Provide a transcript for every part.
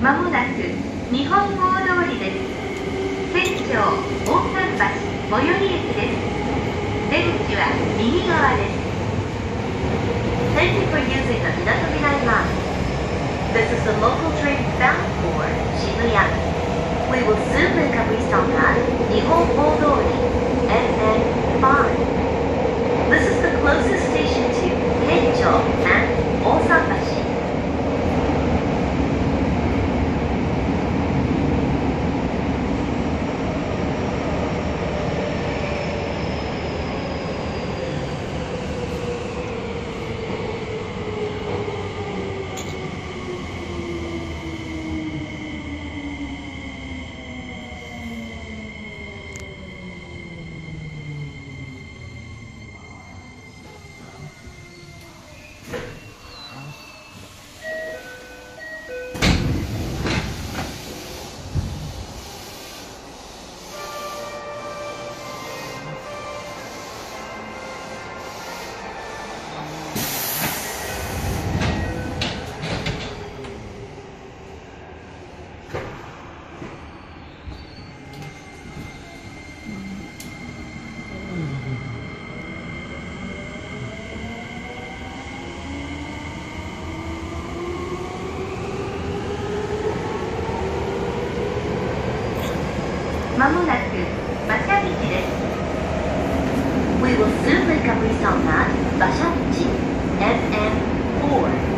まもなく日本大通りです県庁大桟橋最寄り駅です出口は右側です Thank you for using the Minatomi Line line. This is the local train bound for Shibuya. We will soon make a restop at Nihon Odori, NN5. This is the closest station to Kencho まもなく馬車道です。We will soon make a result at 馬車道 FM4.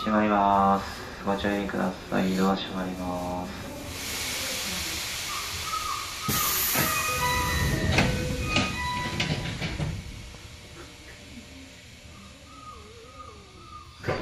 閉まります。ご注意ください。ドア閉まります。ま